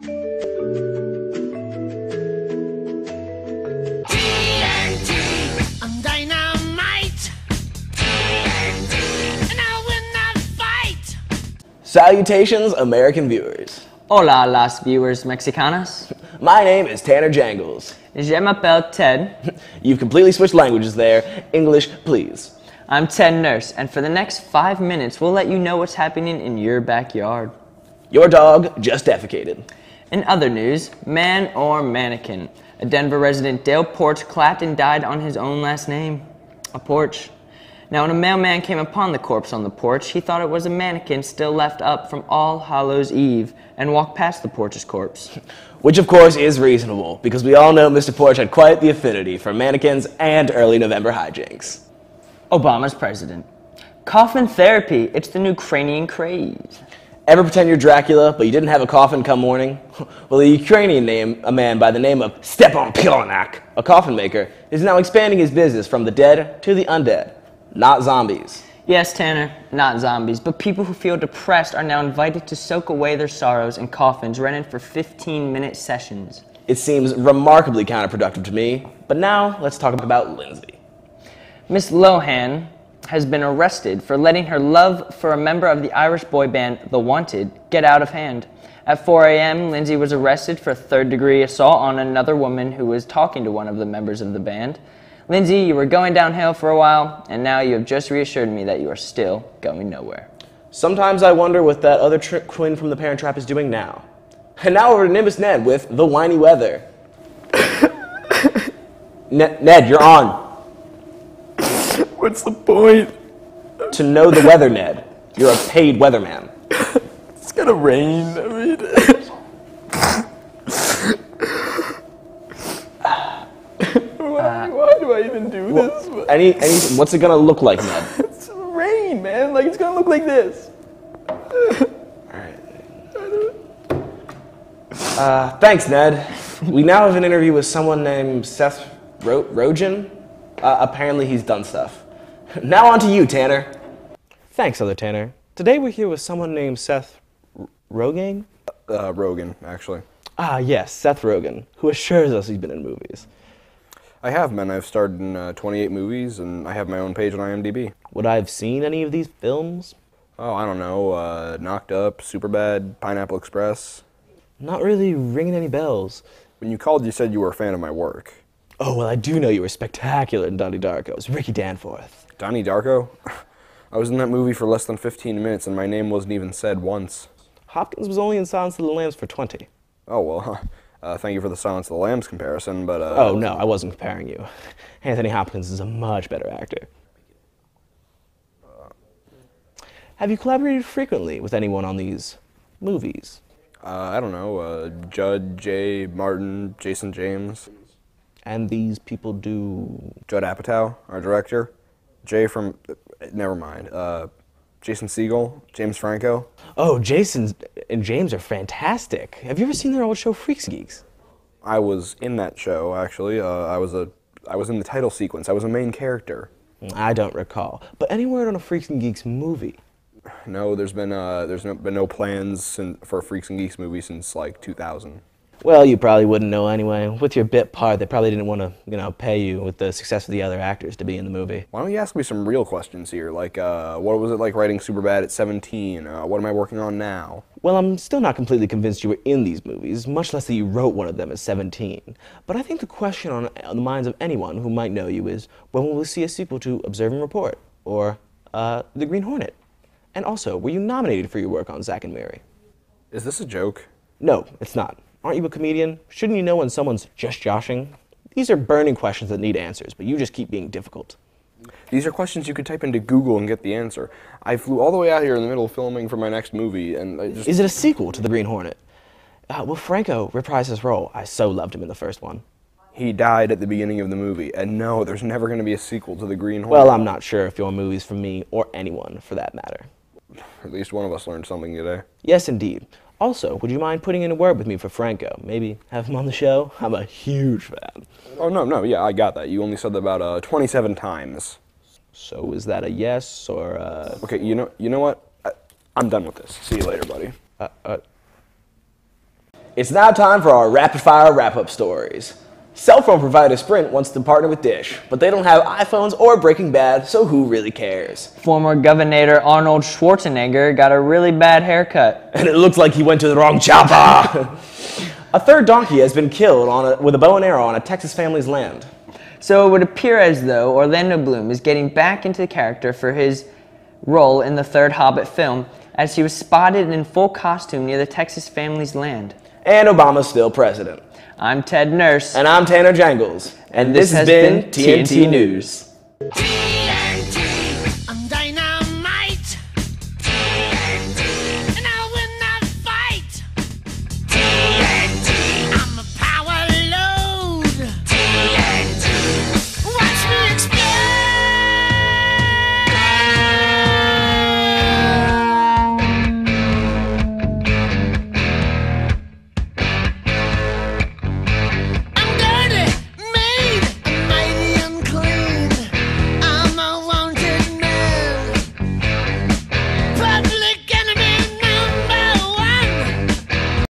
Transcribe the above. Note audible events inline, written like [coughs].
TNT, I'm dynamite. TNT, and I'll win the fight. Salutations, American viewers. Hola, las viewers mexicanas. My name is Tanner Jangles. Je m'appelle Ted. [laughs] You've completely switched languages there. English, please. I'm Ted Nurse, and for the next five minutes, we'll let you know what's happening in your backyard. Your dog just defecated. In other news, man or mannequin. A Denver resident, Dale Porch, clapped and died on his own last name, a porch. Now, when a mailman came upon the corpse on the porch, he thought it was a mannequin still left up from All Hallows Eve and walked past the porch's corpse. [laughs] Which, of course, is reasonable, because we all know Mr. Porch had quite the affinity for mannequins and early November hijinks. Obama's president. Coffin therapy, it's the new cranian craze. Ever pretend you're Dracula, but you didn't have a coffin come morning? [laughs] Well, the Ukrainian name, a man by the name of Stepan Pilonak, a coffin maker, is now expanding his business from the dead to the undead, not zombies. Yes, Tanner, not zombies, but people who feel depressed are now invited to soak away their sorrows in coffins rented for 15 minute sessions. It seems remarkably counterproductive to me, but now let's talk about Lindsay. Miss Lohan has been arrested for letting her love for a member of the Irish boy band The Wanted get out of hand. At 4 a.m., Lindsay was arrested for third degree assault on another woman who was talking to one of the members of the band. Lindsay, you were going downhill for a while, and now you have just reassured me that you are still going nowhere. Sometimes I wonder what that other tri- twin from the Parent Trap is doing now. And now over to Nimbus Ned with The Whiny Weather. [coughs] Ne- Ned, you're on. What's the point? To know the weather, Ned. You're a paid weatherman. It's gonna rain every day. why, why do I even do this? Any, any, what's it gonna look like, Ned? It's rain, man. Like it's gonna look like this. Uh, thanks, Ned. We now have an interview with someone named Seth Ro- Rogen. Uh, apparently, he's done stuff. Now on to you, Tanner. Thanks, other Tanner. Today we're here with someone named Seth R- Rogen. Uh, Rogan, actually. Ah, yes, Seth Rogen, who assures us he's been in movies. I have been. I've starred in uh, 28 movies, and I have my own page on IMDb. Would I have seen any of these films? Oh, I don't know. Uh, Knocked Up, Superbad, Pineapple Express. Not really ringing any bells. When you called, you said you were a fan of my work. Oh, well, I do know you were spectacular in Donnie Darko. It was Ricky Danforth. Donnie Darko? [laughs] I was in that movie for less than 15 minutes, and my name wasn't even said once. Hopkins was only in Silence of the Lambs for 20. Oh, well, uh, thank you for the Silence of the Lambs comparison, but. Uh, Oh, no, I wasn't comparing you. [laughs] Anthony Hopkins is a much better actor. Have you collaborated frequently with anyone on these movies? Uh, I don't know. Uh, Judd, Jay, Martin, Jason James, And these people do. Judd Apatow, our director, Jay from. Never mind. Uh, Jason Segel, James Franco. Oh, Jason and James are fantastic. Have you ever seen their old show, Freaks and Geeks? I was in that show actually. Uh, I was a I was in the title sequence. I was a main character. I don't recall. But any word on a Freaks and Geeks movie? No, there's been uh, there's no, been no plans for a Freaks and Geeks movie since like 2000. Well, you probably wouldn't know anyway. With your bit part, they probably didn't want to, you know, pay you with the success of the other actors to be in the movie. Why don't you ask me some real questions here? Like, uh, what was it like writing Superbad at 17? Uh, what am I working on now? Well, I'm still not completely convinced you were in these movies, much less that you wrote one of them at 17. But I think the question on, on the minds of anyone who might know you is when will we see a sequel to Observe and Report? Or uh, The Green Hornet? And also, were you nominated for your work on Zack and Miri? Is this a joke? No, it's not. Aren't you a comedian? Shouldn't you know when someone's just joshing? These are burning questions that need answers, but you just keep being difficult. These are questions you could type into Google and get the answer. I flew all the way out here in the middle of filming for my next movie, and I just Is it a sequel to The Green Hornet? Uh, will Franco reprise his role? I so loved him in the first one. he died at the beginning of the movie, and no, there's never going to be a sequel to The Green Hornet. Well, I'm not sure if your movie's for me or anyone for that matter. At least one of us learned something today. Yes, indeed. Also, would you mind putting in a word with me for Franco? Maybe have him on the show? I'm a huge fan. Oh no, no, yeah, I got that. You only said that about uh, 27 times. So is that a yes or a... Okay, you know, you know what? I, I'm done with this. See you later, buddy. Uh, uh. It's now time for our rapid fire wrap up stories. Cell phone provider Sprint wants to partner with Dish, but they don't have iPhones or Breaking Bad, so who really cares? Former Governor Arnold Schwarzenegger got a really bad haircut. [laughs] And it looks like he went to the wrong chopper. [laughs] a third donkey has been killed on a, with a bow and arrow on a Texas family's land. So it would appear as though Orlando Bloom is getting back into the character for his role in the third Hobbit film, as he was spotted in full costume near the Texas family's land. And Obama's still president. I'm Ted Nurse. And I'm Tanner Jangles. And, this, has, been, TNT, News. TNT. I'm dynamite.